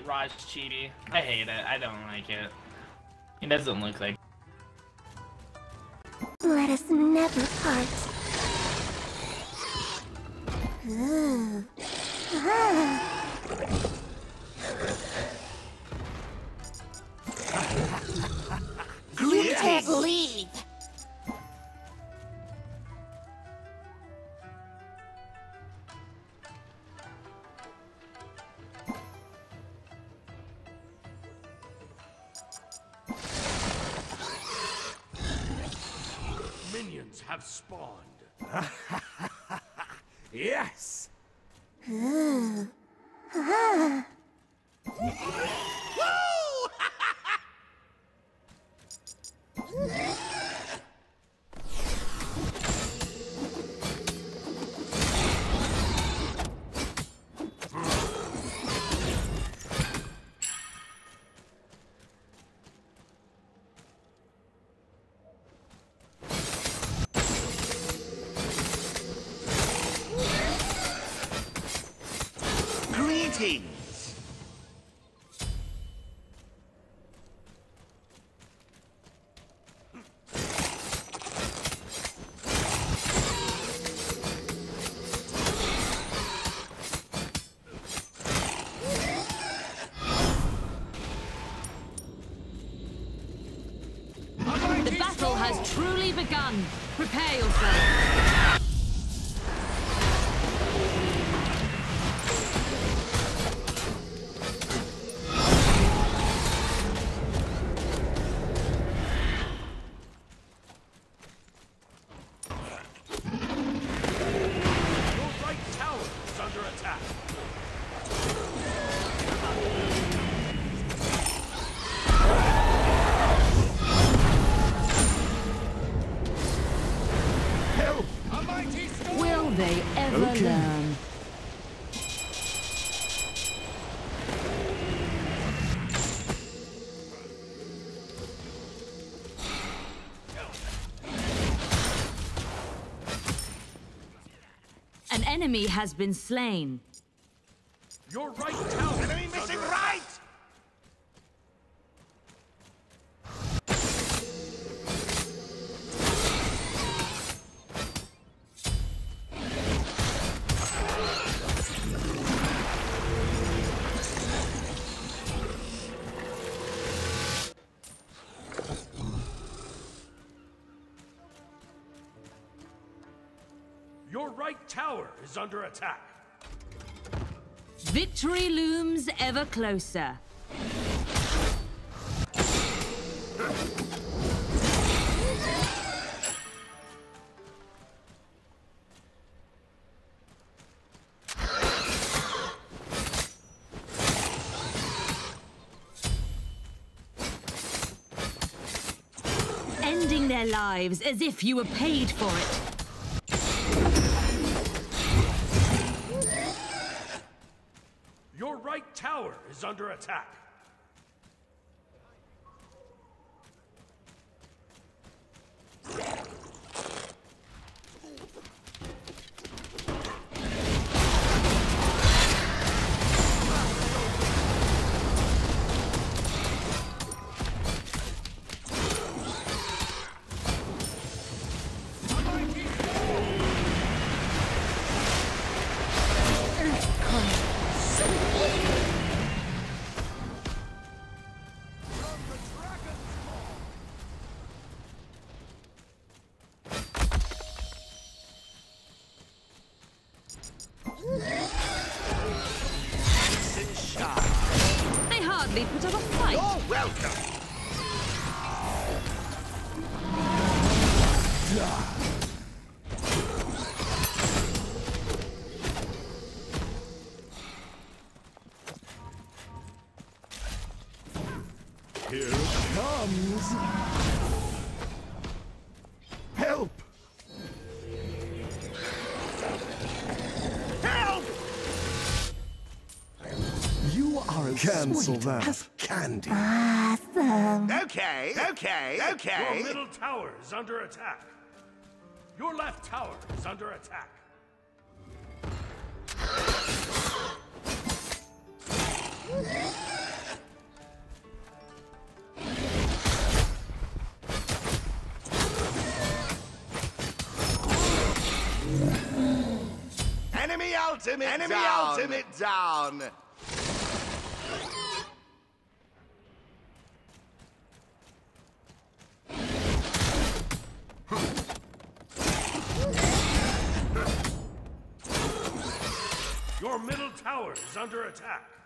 Hate Raj Chidi. I hate it. I don't like it. He doesn't look like. Let us never part. Ooh. Ah. Have spawned. yes! The battle has truly begun. Prepare yourself. Will they ever Okay. learn? An enemy has been slain. Your right tower is under attack. Victory looms ever closer. Ending their lives as if you were paid for it. Your right tower is under attack. Hardly put up a fight. Oh welcome. Cancel sweet that. as candy. Awesome. Okay, okay, okay. Your middle tower is under attack. Your left tower is under attack. Enemy ultimate Enemy down. ultimate down. Under attack.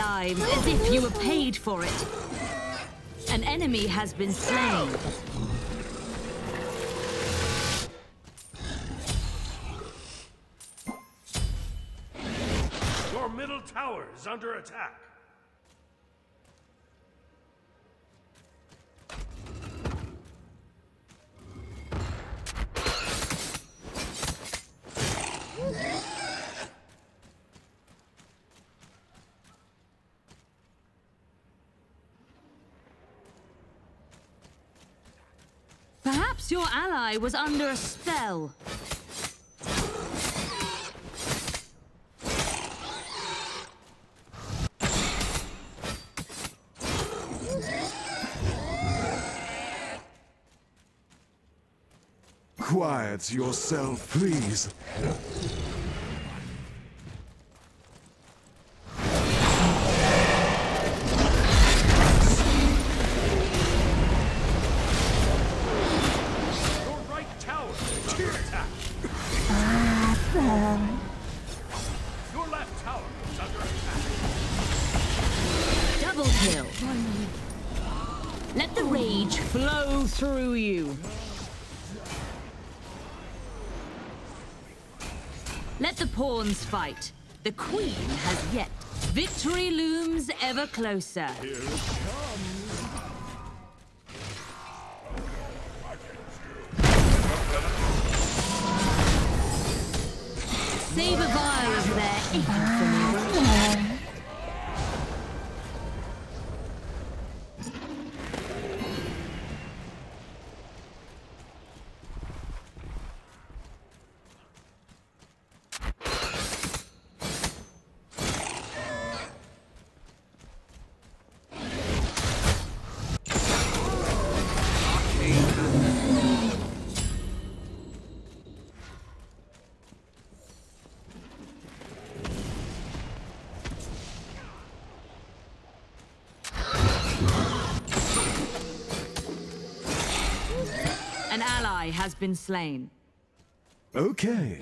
Lives as if you were paid for it. An enemy has been slain. Your middle tower is under attack. Your ally was under a spell. Quiet yourself, please. Tower is under attack. Double kill. Let the rage flow through you. Let the pawns fight. The queen has yet. Victory looms ever closer. Save a vial of ally has been slain. Okay.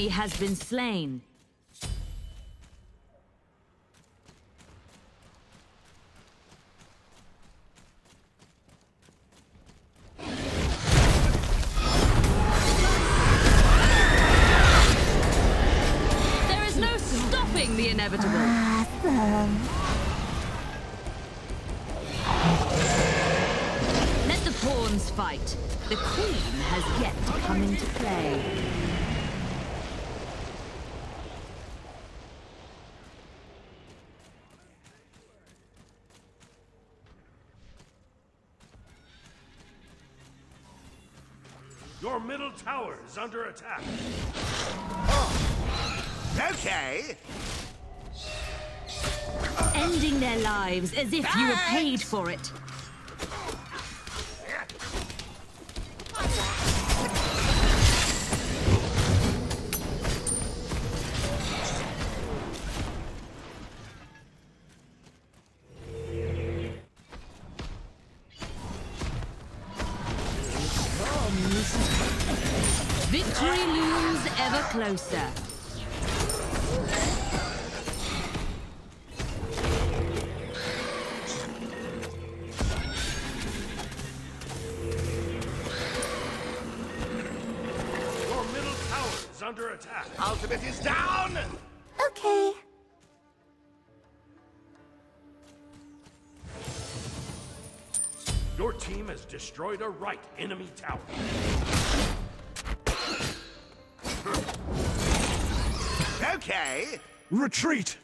Enemy has been slain. There is no stopping the inevitable. Awesome. Let the pawns fight. The queen has yet to come into play. Your middle tower is under attack. Okay. Ending their lives as if you were paid for it. Victory looms ever closer. Your middle tower is under attack. Ultimate is down. Okay. Your team has destroyed a right enemy tower. Okay. Retreat!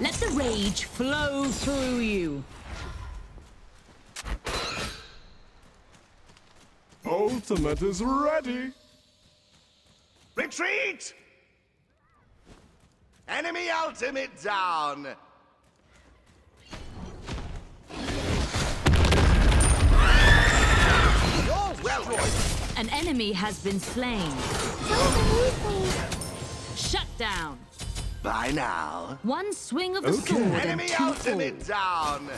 Let the rage flow through you. Ultimate is ready! Retreat! Enemy ultimate down. You're welcome. An enemy has been slain. Don't leave me. Shut down. Bye now. One swing of the Okay. sword and Enemy two fall. ultimate down.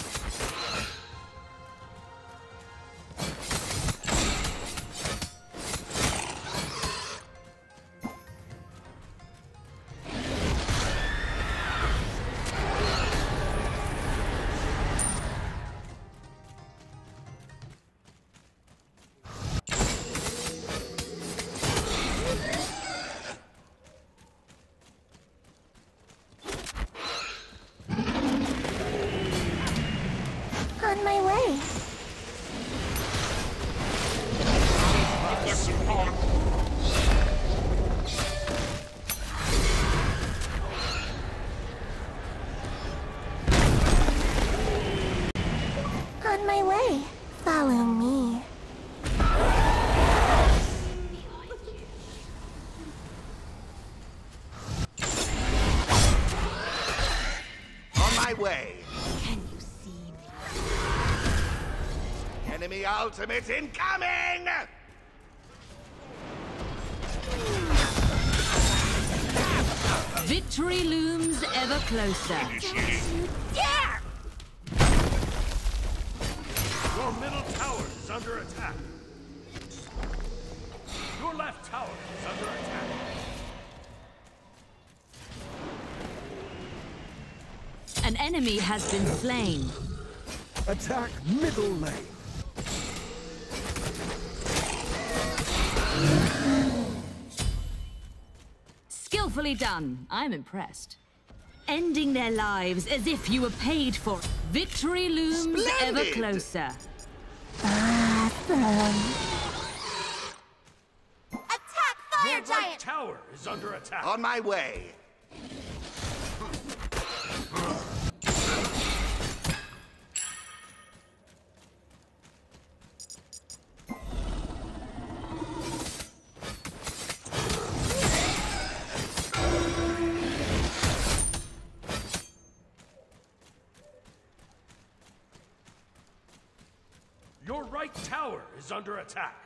Ultimate incoming! Victory looms ever closer. Dare! Your middle tower is under attack. Your left tower is under attack. An enemy has been slain. Attack middle lane! Skillfully done. I'm impressed. Ending their lives as if you were paid for it. Victory looms ever closer. Awesome. Attack fire Your right giant! tower is under attack. On my way. Your right tower is under attack.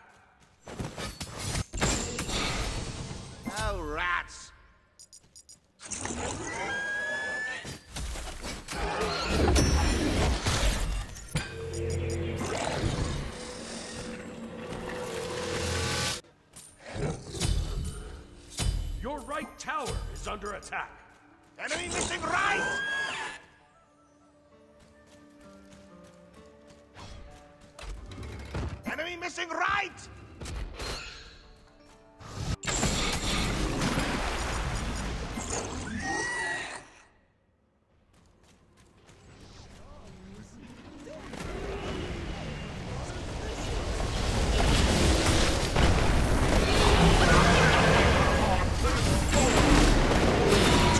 Oh, rats. Your right tower is under attack. Enemy missing right! Enemy missing right!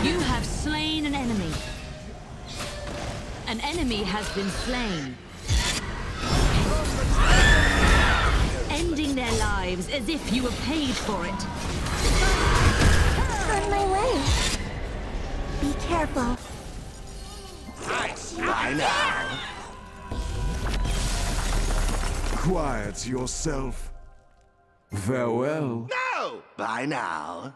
You have slain an enemy. An enemy has been slain. Lives as if you were paid for it. On my way. Be careful. Bye now. Quiet yourself. Farewell. No! Bye now.